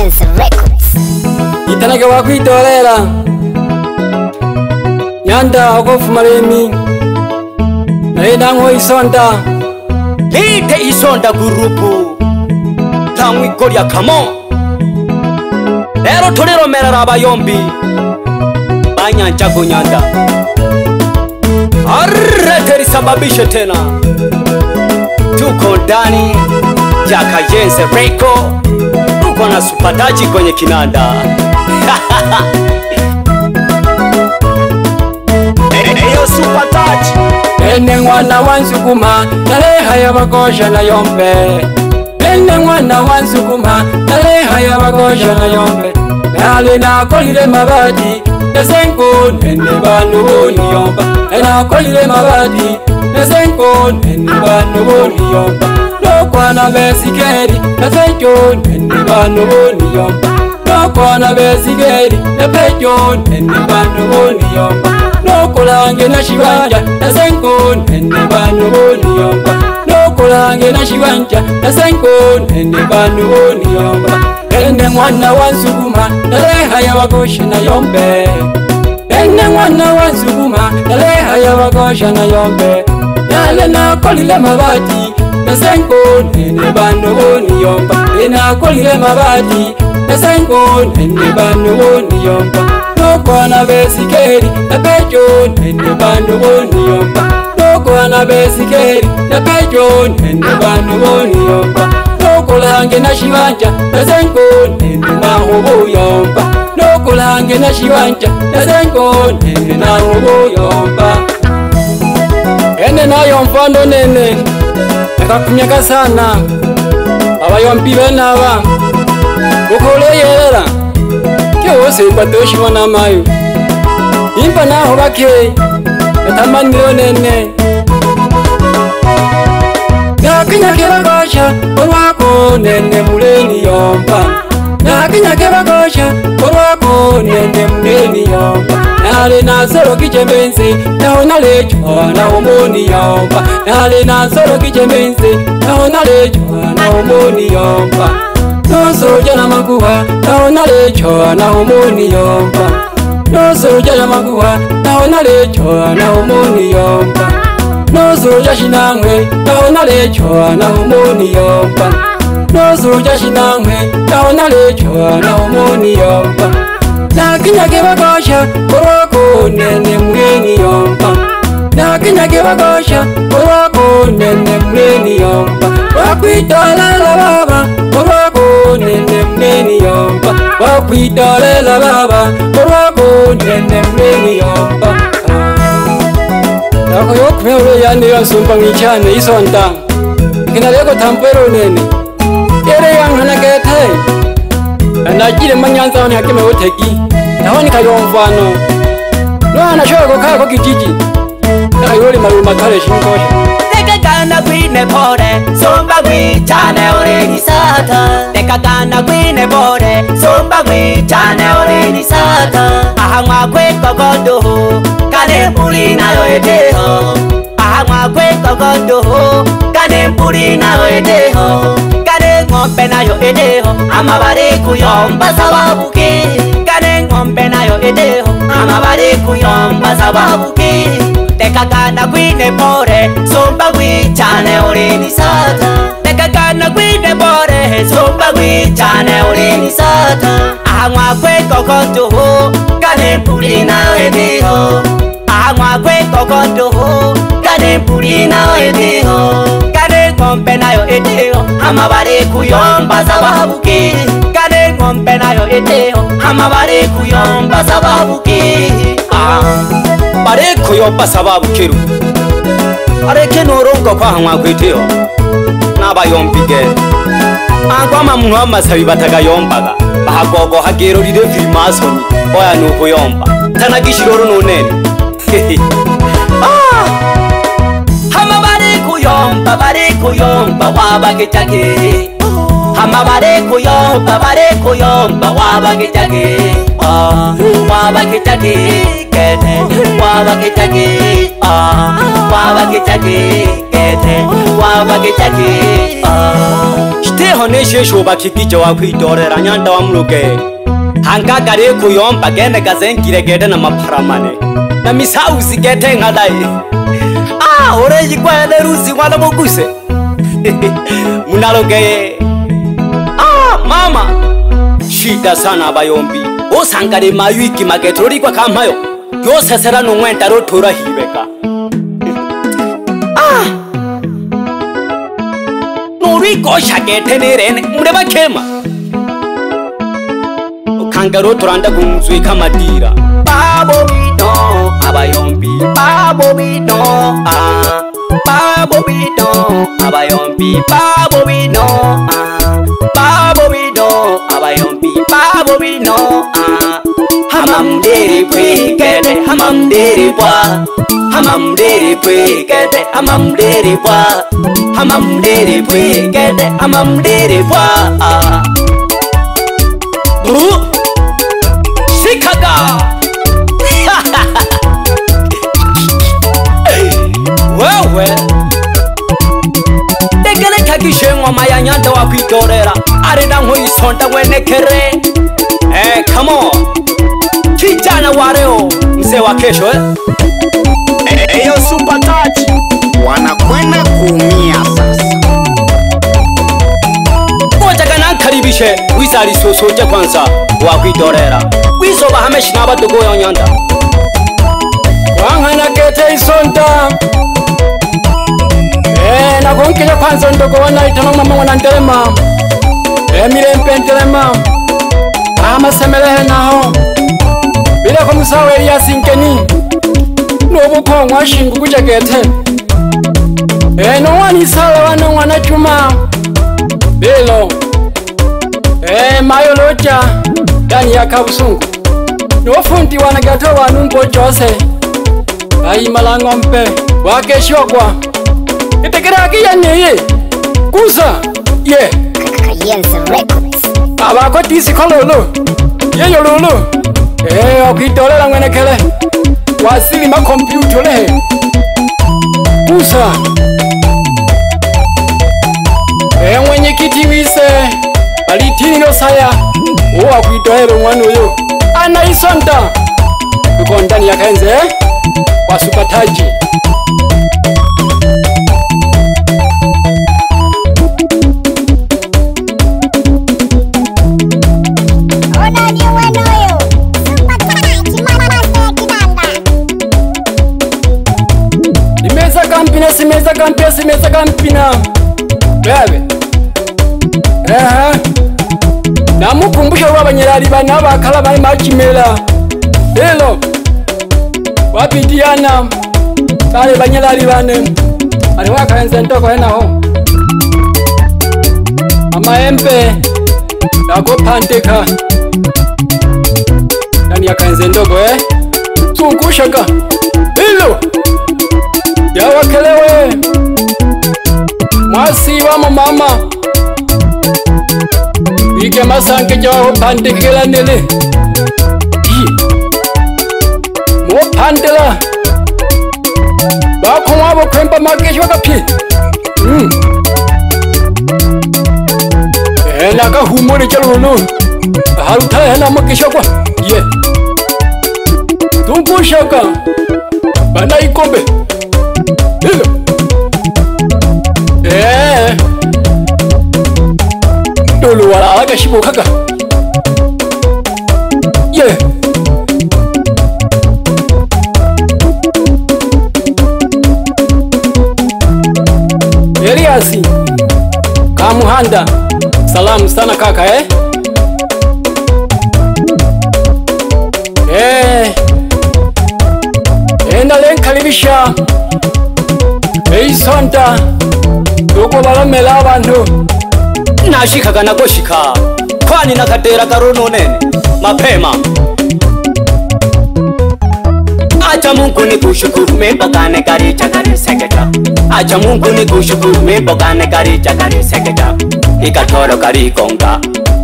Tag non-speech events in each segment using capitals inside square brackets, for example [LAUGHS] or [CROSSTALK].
Dance Records itanage wakwitorera nyanda ogofu maremi naye isonda lite isonda gurupu tankwa igorya kamo rero turiromerera abayombi banyanjago nyanda arreterisababishe tena tuko ndani ya Kayense Records kulikuwa na supataji kwenye kinanda [LAUGHS] eyo supataji ene mwana wa nsukuma naleehaya bakosha nayombe ene mwana wa nsukuma naleehaya bakosha nayombe nale nakolile mabadi nasenko nene banu niyomba enakolile mabadi Oh, nasenkolweni banobuniyomba nokwana besikeli oh, nasenkolweni banobuniyomba nokwana besikeli epetyolweni oh, banobuniyomba nokulange nashiwanja nasenkolweni banobuniyomba nokulange nashiwanja nasenkolweni banobuniyomba ene mwana wa nsukuma naleehaya wakoshe nayombe ene mwana wa nsukuma naleehaya wakoshe nayombe nale nakolile mabati nasengo nene banooniyomba enakolile mabati nasengo nene banooniyomba nokwana besikeli nabejo nene banooniyomba nokwana besikeli nabejo nene banooniyomba nokulange nashiwanja nasengo nene mahoboyomba nokulange nashiwanja nasengo nene nahoboyomba na nayo mfando nene akakunyaka sana abayompi benaba okoloyerera kewose batoshibona mayo imba naho bake atambanire nene nakinyakebagosha olwako nene muleni yomba nakinyakebagosha olwako nene muleni yomba nale nasolo kichembenze naona lechwana omoniyomba nale nasolo kichembenze naona lechwana omoniyomba nosoja namakuwa naona lechwana omoniyomba nosoja namakuwa naona lechwana omoniyomba nosoja shinangwe naona lechwana omoniyomba nosoja shinangwe naona lechwana omoniyomba no nakinyage bagosha olwokunene mgeni yomba nakinyage bagosha olwokunene mgeni yomba wakwitolela baba olwokunene mgeni yomba wakwitolela baba olwokunene mgeni yomba nako yokumeule yane yonsumba ngichane isonta nginalekotampero nene yere yanghanagetee nagire manyanza one hakeme wotegi naho nikayomvano nwana shoe kokako kijiji kayoli malumatale shinkosha tekagana gwine pole sumba gwi chane ore nisata tekagana gwine pole sumba gwi chane ore nisata aha mwakwe kogodoho kane mburi nayo edeho aha mwakwe kogodoho kane mburi nayo edeho eng'ombe nayo edeho amabare kuyomba zababuke gana eng'ombe nayo edeho amabare kuyomba zababuke tekagana gwine bore zumba gwicane olinisata tekagana gwine bore zumba gwicane olinisata ahang'wa kwekoko nduhu gana empuri nayo edeho ahang'wa kwekoko nduhu gana empuri nayo edeho eng'ombe nayo eteo amabare kuyomba zababuki kana eng'ombe nayo eteo amabare kuyomba zababuki ah. bare kuyomba zababukiru areke noronga kwahanywa kwiteo nabayombige angwama munhu wamasabi batagayombaga bahagogo hagerorire vimasoni oya nukuyomba tanagishiroro nunene [LAUGHS] kuyomba wabagetage hamabarekuyomba barekuyomba wabagetage ah, wabagetage kene wabagetage ah, wabagetage kene wabagetage ah. shitehonesheshu bakigija wakwidorera nyanda wa mluge hangagarekuyomba gene gazengire gede na maparamane na misauzi gete ng'alai ahoreyigwaya leruzi ng'ala moguse munalogeye ah, mama shida sana abayombi osangale mayuiki magetro rikwa kamayo yosesera nong'wenta rotura hiveka ah. norwikoshagete nirene murevakema okanga rotura ndagunzwika madira babo bido abayombi babo bido ah babo we know our young people babo we know uh, babo we know our young people babo we know uh. hamam deri pwe kete hamam deri pwa hamam deri pwe kete hamam deri pwa hamam deri pwe kete hamam deri pwa uh. ngiyakutyolela arinangu yisonta kwenekere e eh, come on thitana wareo mse wakhesho e eh? eh, eyo super touch wanakwena kumia ribishe wisari sosoce kwanza wakwitorera wisova hameshinavatokoyonyanda wanghanakete isonta Eh, eh, ah, eh, na konke lo phansi ndokona ithona mama ngona ntema emile mpentele mama ama semelele nawo bile ko musa we ya sinkeni no bo kho ngwa shingu kuja gethe e no wani sala wana ngwana chuma belo e mayo locha dani ya kabusungu no fundi wana gato wanu mpo jose ayi malangompe wakeshokwa wa itekeraki yaneye kuza ye avako disi kololo yeyo lolo eh, okwitolela ng'wenekele wasilima kompyuta olehe kuza ng'wenyekiti eh, wise alitinile osaya uwo wakwitolela omwana oyo anaisonda ukondani yakaenze wasupataji akampina simezi akampina simezi akampina babe ehe namukumbusha lwa banyalali bana bakhala bali machimela helo wapitiyana bale banyalali bane bali wakhala nzentoko enaho amaembe nago panteka nani yakhala nzentoko e tsukushaka eh? mama Ike masanke masange jaho kila nene la mupandela bakhonwabo khwemba makeshwa kaphi mm. ena ka humore chalolo harutha hena makeshwa kwa ye yeah. tumbushaka bana ikombe hilo Dolu dolo waraga shibokaka ye yeah. Elias Kamuhanda salamu sana kaka eh? Eh. Enda lenkalibisha eisonta dokubalamela abantu nashika kana koshika kwani nakatera karononene mapema acha mungu ni kushukuru mebokane karicha karisegeta acha mungu ni kushukuru mebokane karicha karisegeta ikatoro karikonga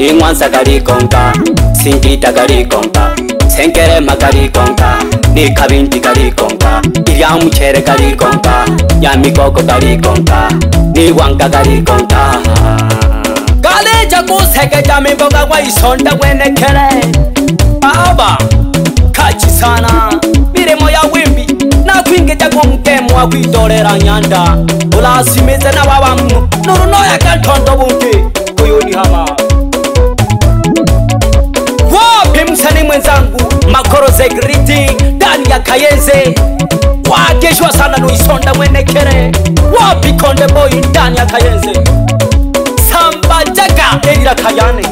ing'wansa karikonga singita karikonga senkerema karikonga nikabindi karikonga irya muchere karikonga ya migogo karikonga niwanga karikonga ngitsho kuseke jami mboka kwayisonta kwenekele baba khajisana milimo ya wimbi nakwingitsha kumtemo wa kuitolela nyanda ulasimitse na babamu nulunoyaka ntonto bunti kuyuni hama wopi msani mwenzangu makoroze griti dani ya kayeze wakeshwa sana nuisonda mwenekele wopi konde boyi dani ya kayeze Eira Kayane.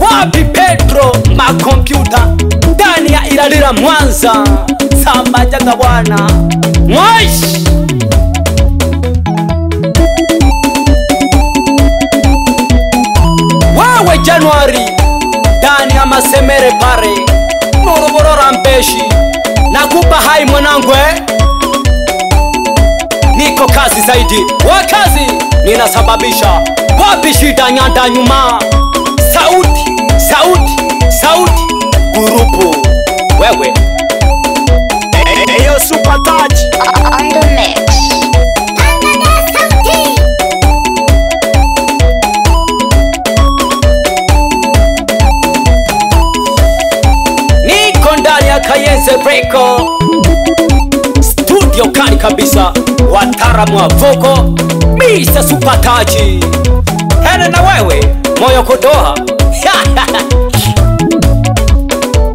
Wapi Petro makompyuta ndani Ilalila Mwanza, samba bwana mwashi wewe Januari ndani Masemere pare Morogoro Rampeshi, nakupa hai mwanangwe eh? ndo kazi zaidi. We kazi, ninasababisha wapi shida? Nyanda nyuma, sauti sauti sauti, gurupu wewe, eyo super touch on the mix. Kayense kabisa wataramwavoko bisa supataji hene na wewe moyo kodoha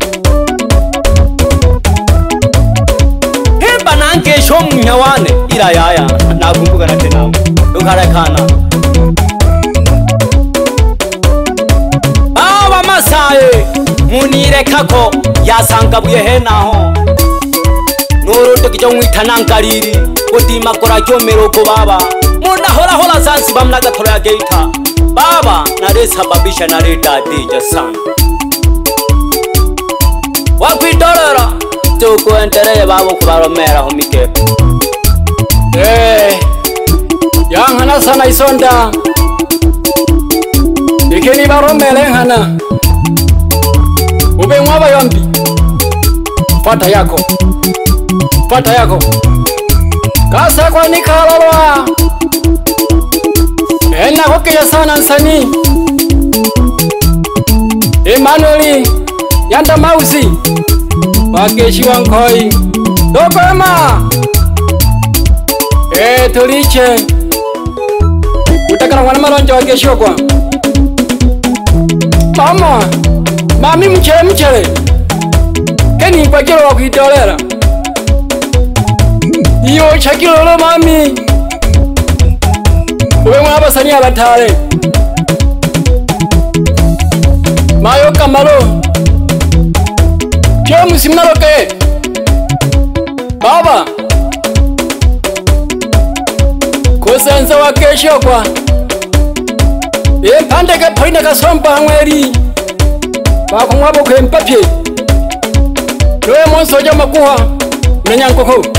[LAUGHS] himba nangesho mnyawane ilayaya nagumbukana tena ukarekana awa masaye munirekako yasangabuye henaho norotokija ngwita nangariri otimakora kyomeroko baba munahorahora sansi bamnagatoro ya geita baba naresa babisha naredadija san wakwitorera tukwentereye baba okubaromeraho mikepe yanghana sana isonda ikeni baromere nghana ube ng'wabayombi fata yako pata yako kasa kwani kalolwa enakokela sana nsani emanueli yanda mausi wakeshi wa nkhoi tokoma e eh, tuliche kutakala mwana malonja wakeshokwa mama mami mchele mchele kenikwakilo wakwitolera iyo chakilolo mami uve mwana basani abatale mayo kamalo pyo musimnaloke baba kosanza wakeshokwa empandeke pholina kasompa amweri bakomwabokwempapye loye monsoja makuha unanyankoko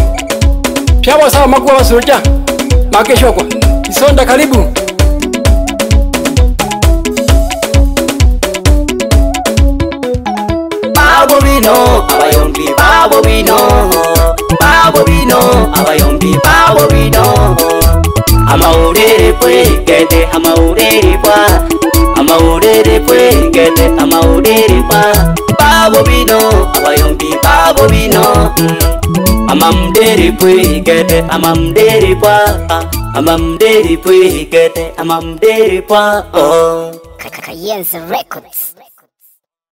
chavo sawa makuwa vasulucha makeshokwa isonda karibu Bobino, abayombi, babobino, babobino, abayombi, babobino, babobino, abayombi, babobino, babobino, abayombi, babobino, babobino, abayombi, babobino, babobino, abayombi, babobino, babobino, amamderipwigeeamamderipwaamamderipwaamamderipwaamamderipwa Yes, records.